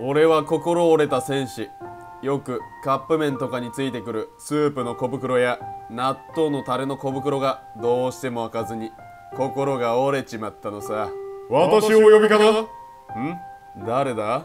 俺は心折れた戦士。よくカップ麺とかについてくるスープの小袋や納豆のタレの小袋がどうしても開かずに心が折れちまったのさ。私をお呼びかな？ん？誰だ？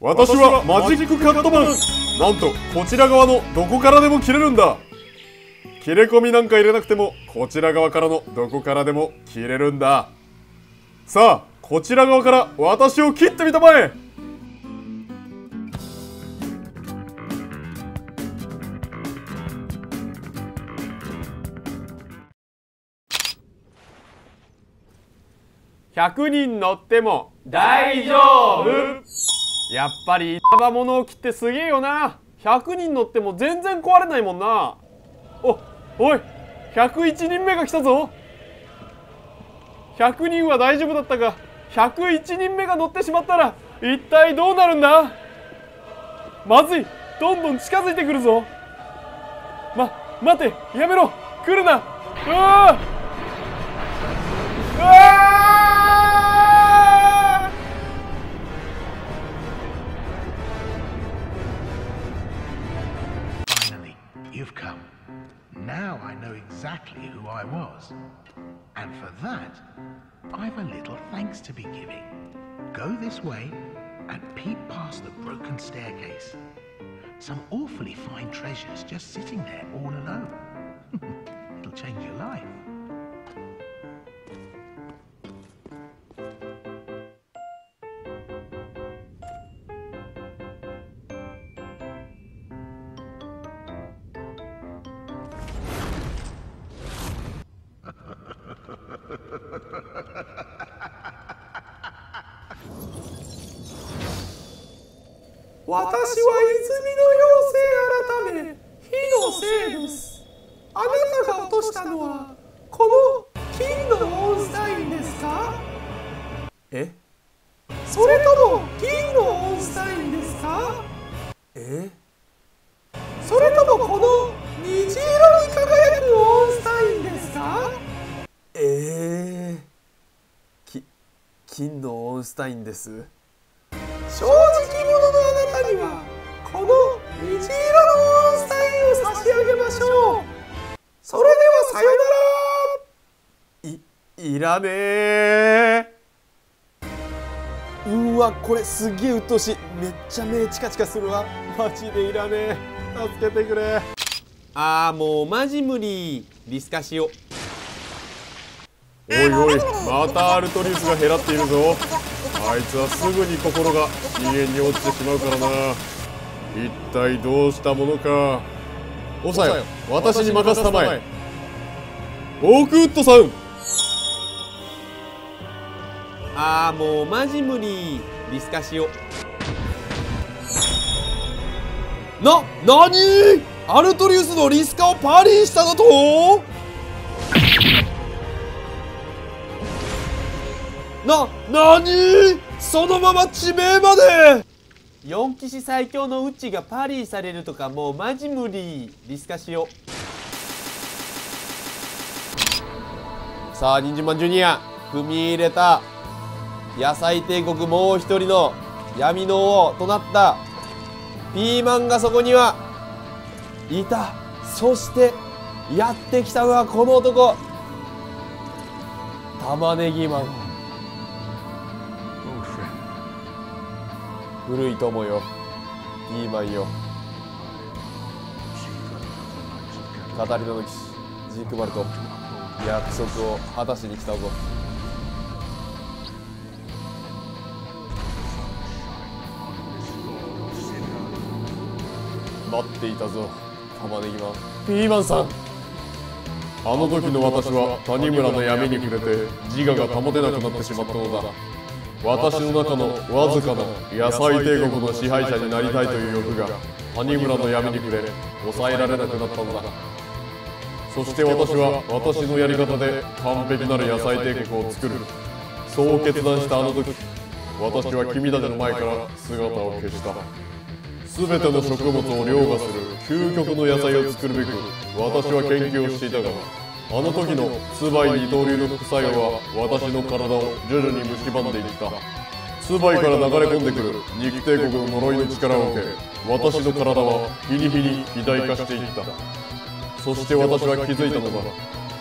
私はマジックカットマン。なんとこちら側のどこからでも切れるんだ。切れ込みなんか入れなくてもこちら側からのどこからでも切れるんだ。さあこちら側から私を切ってみたまえ100人乗っても大丈夫やっぱり板場物置ってすげえよな。100人乗っても全然壊れないもんな。おおい101人目が来たぞ。100人は大丈夫だったが101人目が乗ってしまったら一体どうなるんだ？まずいどんどん近づいてくるぞ。ま待てやめろ来るな。うわ Now I know exactly who I was. And for that, I've a little thanks to be giving. Go this way and peep past the broken staircase. Some awfully fine treasures just sitting there all alone. It'll change your life. 私は泉の妖精改め火のせいです。あなたが落としたのはこの金のオンスタインですか？え？それとも銀のオンスタインですか？え？それともこの虹色に輝くオンスタインですか？えー、き金のオンスタインです？らねえ。うわこれすげえ鬱陶しい。めっちゃ目チカチカするわ。マジでいらねえ。助けてくれ。あーもうマジ無理。リスカしようおいおいまたアルトリウスが減らっているぞ。あいつはすぐに心が深淵に落ちてしまうからな。一体どうしたものか。おさよ。私に任せたまえ。オークウッドさんあーもうマジ無理。リスカしような、なにアルトリウスのリスカをパリしただと？な、なにそのまま地名まで？4騎士最強のうちがパリされるとかもうマジ無理。リスカしようさあ、ニンジンマンジュニア踏み入れた。野菜帝国もう一人の闇の王となった。ピーマンがそこにはいた。そしてやってきたのはこの男。玉ねぎマン。古い友よ。ピーマンよ。カタリナの騎士ジークマルト約束を果たしに来たぞ。待っていたぞ。玉ねぎマン。ピーマンさん。あの時の私は谷村の闇に触れて自我が保てなくなってしまったのだ。私の中のわずかな野菜帝国の支配者になりたいという欲が谷村の闇に触れ抑えられなくなったのだ。そして私は私のやり方で完璧なる野菜帝国を作る。そう決断したあの時私は君たちの前から姿を消した。全ての食物を凌駕する究極の野菜を作るべく私は研究をしていたがあの時のツバイ二刀流の副作用は私の体を徐々に蝕んでいった。スバイから流れ込んでくる肉帝国の呪いの力を受け私の体は日に日に肥大化していった。そして私は気づいたのだ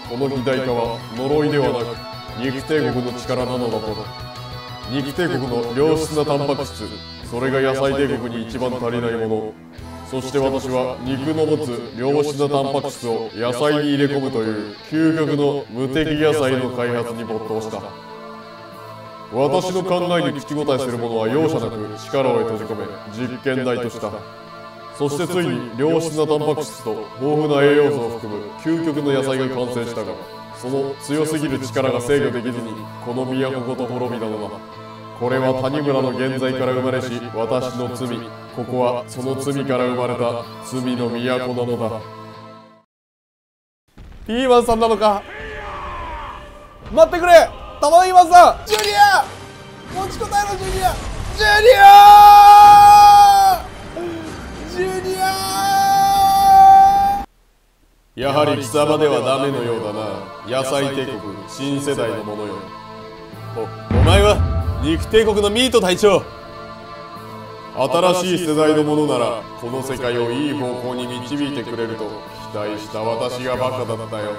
この肥大化は呪いではなく肉帝国の力なのだと。肉帝国の良質なタンパク質。それが野菜帝国に一番足りないもの。そして私は肉の持つ良質なタンパク質を野菜に入れ込むという究極の無敵野菜の開発に没頭した。私の考えに口答えする者は容赦なく力を閉じ込め実験台とした。そしてついに良質なタンパク質と豊富な栄養素を含む究極の野菜が完成したがその強すぎる力が制御できずにこの都ごと滅びたのだ。これは谷村の現在から生まれし私の罪。ここはその罪から生まれた罪の都なのだ。ピーマンさんなのか？待ってくれ！玉ねぎマンさん！ジュニア！持ちこたえろジュニア！ジュニア！ジュニア！やはり貴様ではダメのようだな。野菜帝国新世代のものよ。おお前は？肉帝国のミート隊長。新しい世代のものならこの世界をいい方向に導いてくれると期待した私がバカだったよ。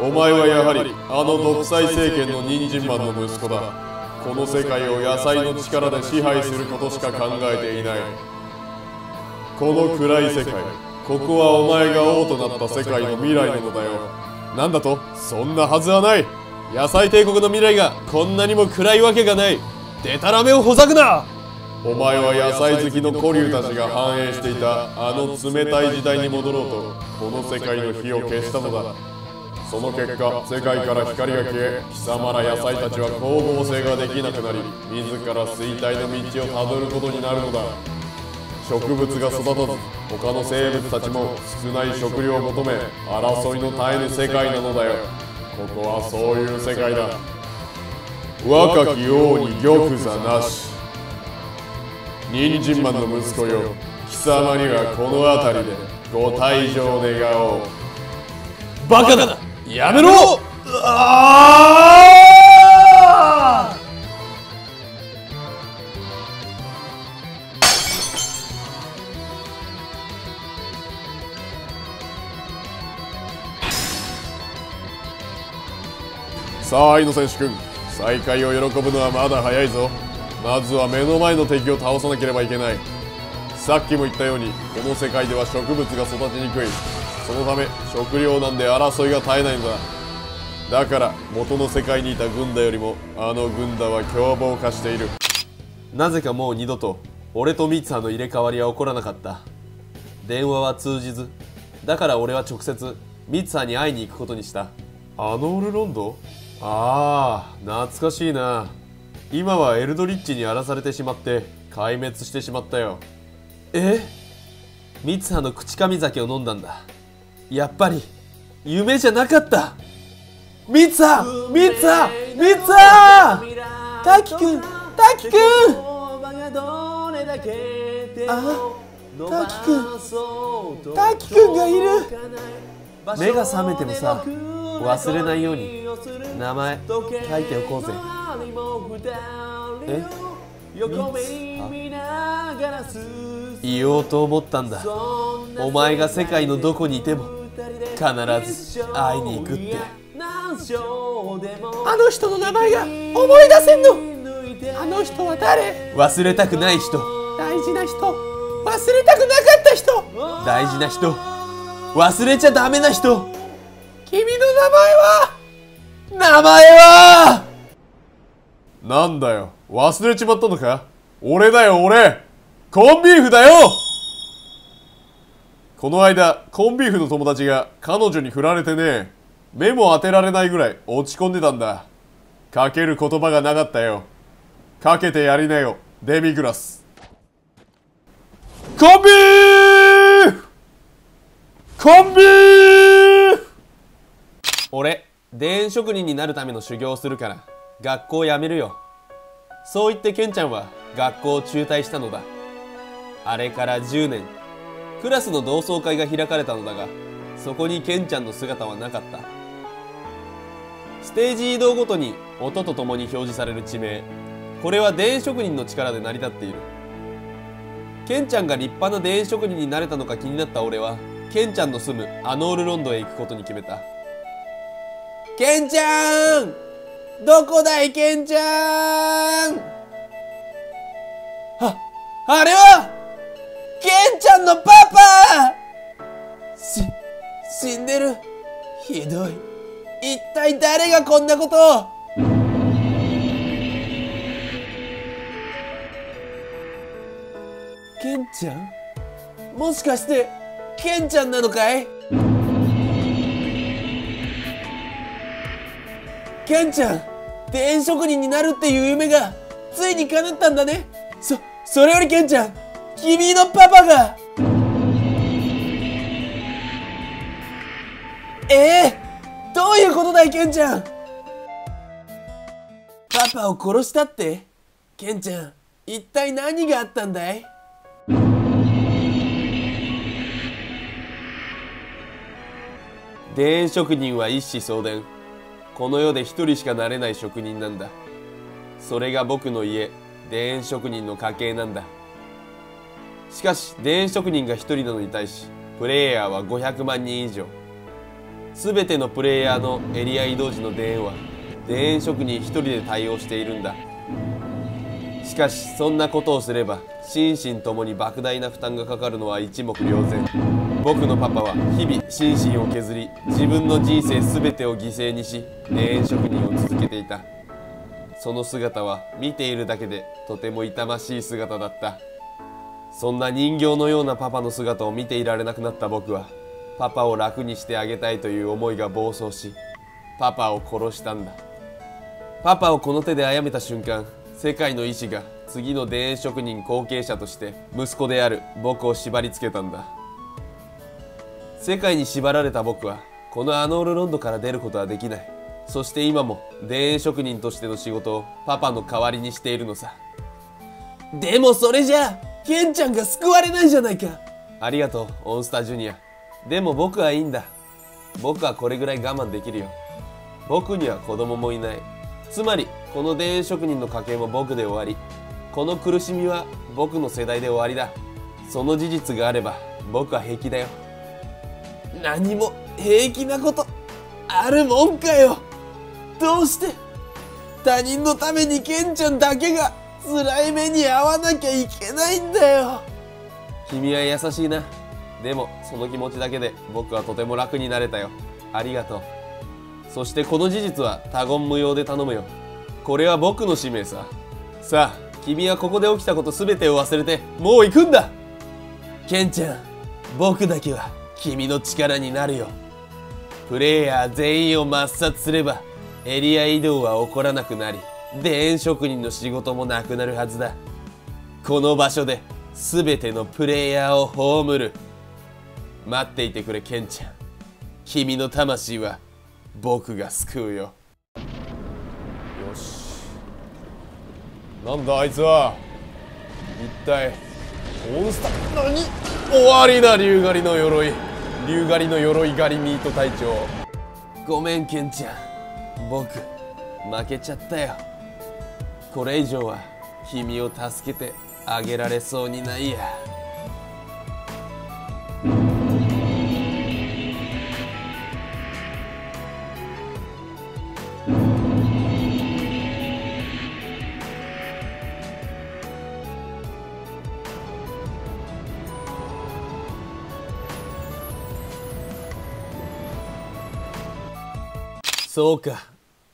お前はやはりあの独裁政権の人参マンの息子だ。この世界を野菜の力で支配することしか考えていない。この暗い世界ここはお前が王となった世界の未来なのだよ。なんだと？そんなはずはない野菜帝国の未来がこんなにも暗いわけがない。デタラメをほざくな。お前は野菜好きの古竜たちが繁栄していたあの冷たい時代に戻ろうとこの世界の火を消したのだ。その結果世界から光が消え貴様ら野菜たちは光合成ができなくなり自ら衰退の道をたどることになるのだ。植物が育たず他の生物たちも少ない食料を求め争いの絶えぬ世界なのだよ。ここはそういう世界だ。若き王に玉座なし。人参マンの息子よ。貴様にはこの辺りでご退場願おう。バカだ。やめろさあ井野選手君。再会を喜ぶのはまだ早いぞ。まずは目の前の敵を倒さなければいけない。さっきも言ったようにこの世界では植物が育ちにくい。そのため食糧難で争いが絶えないのだ。だから元の世界にいた軍団よりもあの軍団は凶暴化している。なぜかもう二度と俺とミツハの入れ替わりは起こらなかった。電話は通じず。だから俺は直接ミツハに会いに行くことにした。あのオルロンドああ懐かしいな。今はエルドリッチに荒らされてしまって壊滅してしまったよ。え？ミツハの口噛み酒を飲んだんだ。やっぱり夢じゃなかった。ミツハミツハミツハ！滝くん滝くん！あ？滝くん。滝くんがいる。目が覚めてもさ忘れないように。名前。書いておこうぜ。え？言おうと思ったんだ。お前が世界のどこにいても必ず会いに行くって。あの人の名前が思い出せんの？あの人は誰？忘れたくない人。大事な人。忘れたくなかった人。大事な人。忘れちゃダメな人君の名前は？名前は？なんだよ。忘れちまったのか？俺だよ俺。コンビーフだよ！この間コンビーフの友達が彼女に振られてね目も当てられないぐらい落ち込んでたんだ。かける言葉がなかったよ。かけてやりなよ。デミグラス。コンビーフ！コンビーフ！俺田園職人になるための修行をするから学校を辞めるよ。そう言ってケンちゃんは学校を中退したのだ。あれから10年クラスの同窓会が開かれたのだがそこにケンちゃんの姿はなかった。ステージ移動ごとに音とともに表示される地名これは田園職人の力で成り立っている。ケンちゃんが立派な田園職人になれたのか気になった俺はケンちゃんの住むアノールロンドへ行くことに決めた。ケンちゃん！どこだいケンちゃん？ああれは？ケンちゃんのパパ！し死んでる。ひどい。一体誰がこんなことを？ケンちゃん？もしかしてケンちゃんなのかい？ケンちゃん田園職人になるっていう夢がついに叶ったんだね。そそれよりケンちゃん君のパパが。ええどういうことだいケンちゃん。パパを殺したって？ケンちゃん一体何があったんだい？田園職人は一子相伝。この世で一人しかなれない職人なんだ。それが僕の家田園職人の家系なんだ。しかし田園職人が一人なのに対しプレイヤーは500万人以上。全てのプレイヤーのエリア移動時の田園は田園職人一人で対応しているんだ。しかしそんなことをすれば心身ともに莫大な負担がかかるのは一目瞭然。僕のパパは日々心身を削り自分の人生全てを犠牲にし田園職人を続けていた。その姿は見ているだけでとても痛ましい姿だった。そんな人形のようなパパの姿を見ていられなくなった僕はパパを楽にしてあげたいという思いが暴走しパパを殺したんだ。パパをこの手で殺めた瞬間世界の意志が次の田園職人後継者として息子である僕を縛り付けたんだ。世界に縛られた僕はこのアノールロンドから出ることはできない。そして今も田園職人としての仕事をパパの代わりにしているのさ。でもそれじゃケンちゃんが救われないじゃないか。ありがとうオンスタージュニア。でも僕はいいんだ。僕はこれぐらい我慢できるよ。僕には子供もいない。つまりこの田園職人の家系も僕で終わり。この苦しみは僕の世代で終わりだ。その事実があれば僕は平気だよ。何も平気なことあるもんかよ。どうして他人のためにケンちゃんだけが辛い目に遭わなきゃいけないんだよ。君は優しいな。でもその気持ちだけで僕はとても楽になれたよ。ありがとう。そしてこの事実は他言無用で頼むよ。これは僕の使命さ。さあ君はここで起きたこと全てを忘れてもう行くんだ。ケンちゃん僕だけは。君の力になるよ。プレイヤー全員を抹殺すればエリア移動は起こらなくなり田園職人の仕事もなくなるはずだ。この場所で全てのプレイヤーを葬る。待っていてくれケンちゃん。君の魂は僕が救うよ。よし。なんだあいつは。一体モンスター何？終わりだ竜狩りの鎧。竜狩りの鎧狩りミート隊長。ごめんケンちゃん。僕負けちゃったよ。これ以上は君を助けてあげられそうにないや。そうか。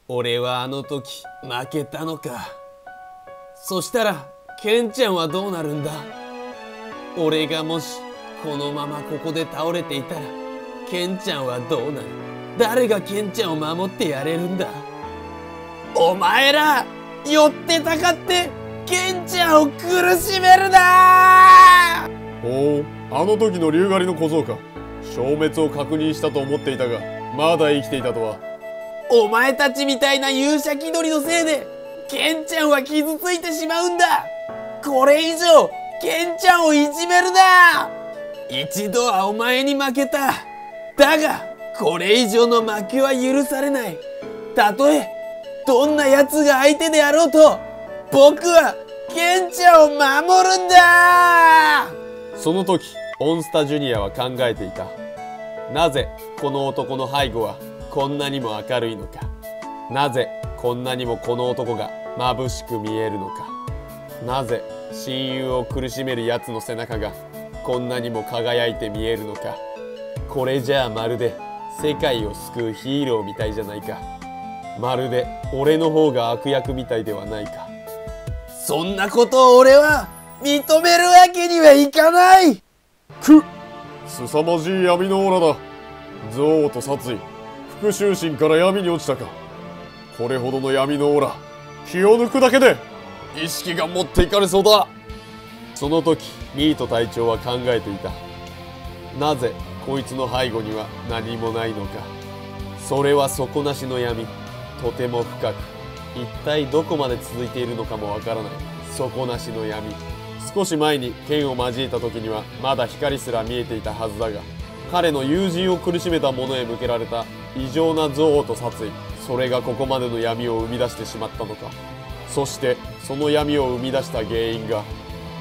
俺はあの時負けたのか。そしたらケンちゃんはどうなるんだ？俺がもしこのままここで倒れていたらケンちゃんはどうなる？誰がケンちゃんを守ってやれるんだ？お前ら寄ってたかってケンちゃんを苦しめるな！ほうあの時の竜狩りの小僧か。消滅を確認したと思っていたがまだ生きていたとは。お前たちみたいな勇者気取りのせいでケンちゃんは傷ついてしまうんだ。これ以上ケンちゃんをいじめるな。一度はお前に負けた。だがこれ以上の負けは許されない。たとえどんな奴が相手であろうと僕はケンちゃんを守るんだ。その時オンスタジュニアは考えていた。なぜこの男の背後はこんなにも明るいのか。なぜこんなにもこの男が眩しく見えるのか。なぜ親友を苦しめるやつの背中がこんなにも輝いて見えるのか。これじゃあまるで世界を救うヒーローみたいじゃないか。まるで俺の方が悪役みたいではないか。そんなことを俺は認めるわけにはいかない。く凄まじい闇のオーラだ。憎悪と殺意。復讐心から闇に落ちたか。これほどの闇のオーラ気を抜くだけで意識が持っていかれそうだ。その時ミート隊長は考えていた。なぜこいつの背後には何もないのか。それは底なしの闇とても深く。一体どこまで続いているのかもわからない。底なしの闇。少し前に剣を交えた時にはまだ光すら見えていたはずだが彼の友人を苦しめた者へ向けられた異常な憎悪と殺意それがここまでの闇を生み出してしまったのか。そしてその闇を生み出した原因が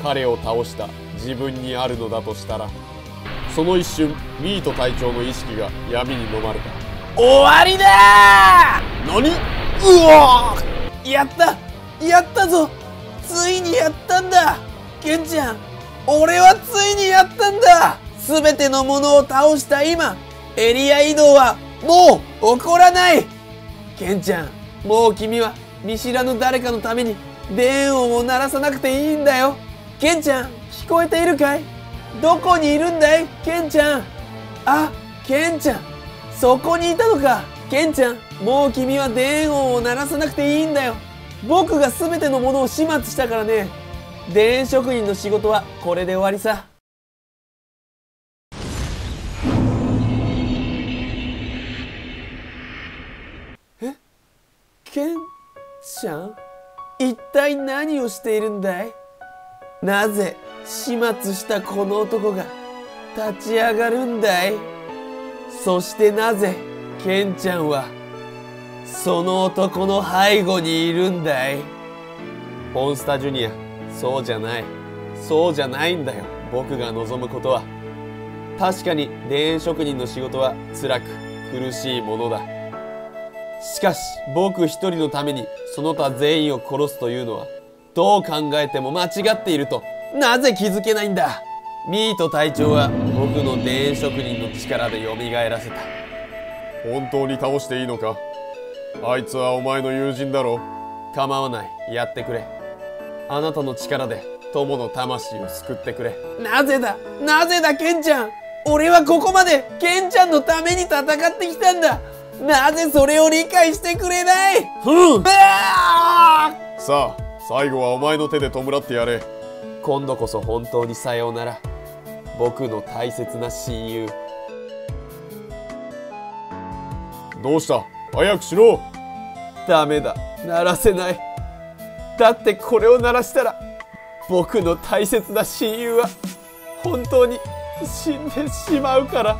彼を倒した自分にあるのだとしたらその一瞬ミート隊長の意識が闇に飲まれた。終わりだ!何?うわ!やった!やったぞ!ついにやったんだ!ケンちゃん俺はついにやったんだ!全てのものを倒した今エリア移動はもう起こらない。ケンちゃんもう君は見知らぬ誰かのために電音を鳴らさなくていいんだよ。ケンちゃん聞こえているかい？どこにいるんだい？ケンちゃん。あケンちゃん。そこにいたのか。ケンちゃんもう君は電音を鳴らさなくていいんだよ。僕が全てのものを始末したからね。電職人の仕事はこれで終わりさ。ケンちゃん一体何をしているんだい？なぜ始末したこの男が立ち上がるんだい？そしてなぜケンちゃんはその男の背後にいるんだい？ポンスタージュニアそうじゃない。そうじゃないんだよ。僕が望むことは。確かに田園職人の仕事は辛く苦しいものだ。しかし僕一人のためにその他全員を殺すというのはどう考えても間違っているとなぜ気づけないんだ。ミート隊長は僕の田園職人の力で蘇らせた。本当に倒していいのか？あいつはお前の友人だろ。構わない。やってくれ。あなたの力で友の魂を救ってくれ。なぜだ？なぜだケンちゃん。俺はここまでケンちゃんのために戦ってきたんだなぜそれを理解してくれない？ふん。さあ最後はお前の手で弔ってやれ。今度こそ本当にさようなら。僕の大切な親友。どうした？早くしろ。ダメだ。鳴らせない。だってこれを鳴らしたら僕の大切な親友は本当に死んでしまうから。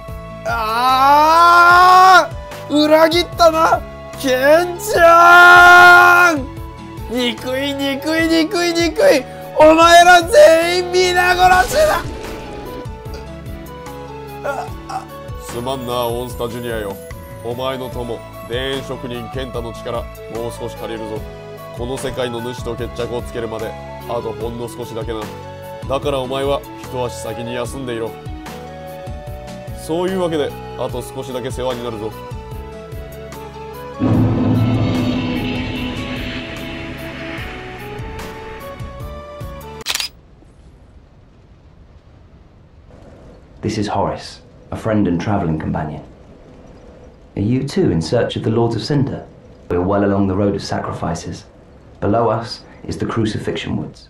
ああ裏切ったな。ケンちゃん。憎い憎い憎い憎い。お前ら全員皆殺しだ。すまんなオンスタジュニアよ。お前の友田園職人健太の力もう少し借りるぞ。この世界の主と決着をつけるまであとほんの少しだけな。だからお前は一足先に休んでいろ。そういうわけであと少しだけ世話になるぞ。This is Horace, a friend and travelling companion. Are you too in search of the Lords of Cinder? We're well along the road of sacrifices. Below us is the Crucifixion Woods.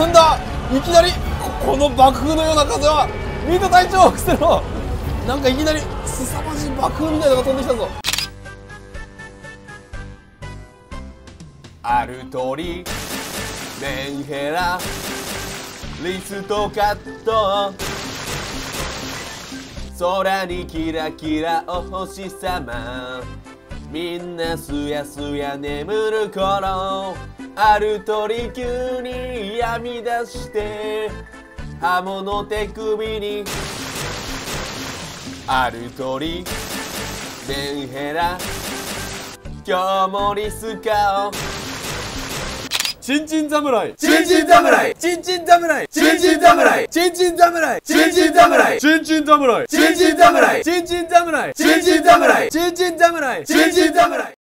なんだ。いきなりここの爆風のような風はミート隊長伏せろなんかいきなり凄まじい爆風みたいなのが飛んできたぞ。アルトリメンヘラリストカット。空にキラキラお星様。みんなすやすや眠る頃。ある鳥急に闇出して刃物手首にある鳥メンヘラ今日もリスカを。チンチン侍チンチン侍。チンチン侍。チンチン侍。チンチン侍。チンチン侍。チンチン侍。チンチン侍。チンチン侍。チンチン侍。チンチン侍。チンチン侍。チンチン侍